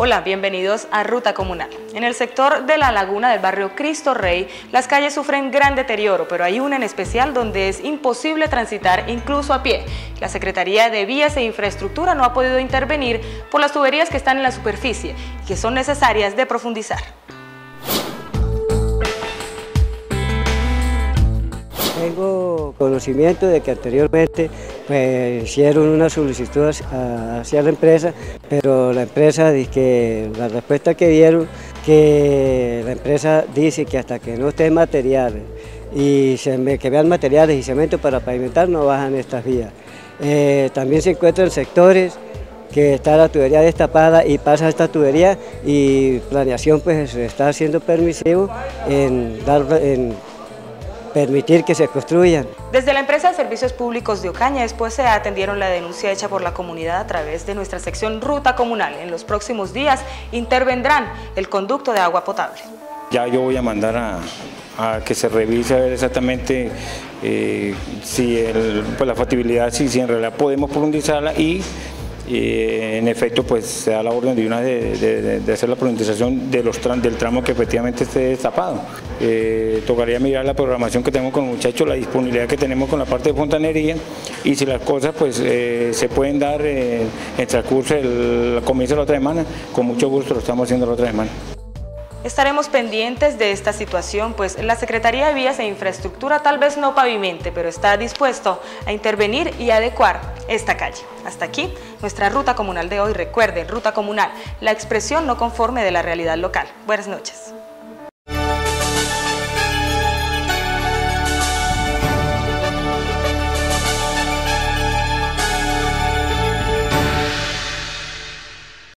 Hola, bienvenidos a Ruta Comunal. En el sector de la laguna del barrio Cristo Rey, las calles sufren gran deterioro, pero hay una en especial donde es imposible transitar incluso a pie. La Secretaría de Vías e Infraestructura no ha podido intervenir por las tuberías que están en la superficie y que son necesarias de profundizar. Tengo conocimiento de que anteriormente pues, hicieron una solicitud hacia la empresa, pero la empresa dice que la respuesta que dieron, que la empresa dice que hasta que no estén materiales y se, que vean materiales y cemento para pavimentar no bajan estas vías. Eh, también se encuentran sectores que está la tubería destapada y pasa esta tubería y planeación pues está haciendo permisivo en, dar, en permitir que se construyan. Desde la empresa de servicios públicos de Ocaña después se atendieron la denuncia hecha por la comunidad a través de nuestra sección Ruta Comunal. En los próximos días intervendrán el conducto de agua potable. Ya yo voy a mandar a, que se revise a ver exactamente eh, si pues la factibilidad, si, si en realidad podemos profundizarla y en efecto pues se da la orden de una de, hacer la profundización de los del tramo que efectivamente esté destapado. Eh, tocaría mirar la programación que tenemos con los muchachos, la disponibilidad que tenemos con la parte de fontanería y si las cosas pues eh, se pueden dar en el transcurso del comienzo de la otra semana, con mucho gusto lo estamos haciendo la otra semana. Estaremos pendientes de esta situación, pues la Secretaría de Vías e Infraestructura tal vez no pavimente, pero está dispuesto a intervenir y adecuar esta calle. Hasta aquí nuestra ruta comunal de hoy. Recuerde, ruta comunal, la expresión no conforme de la realidad local. Buenas noches.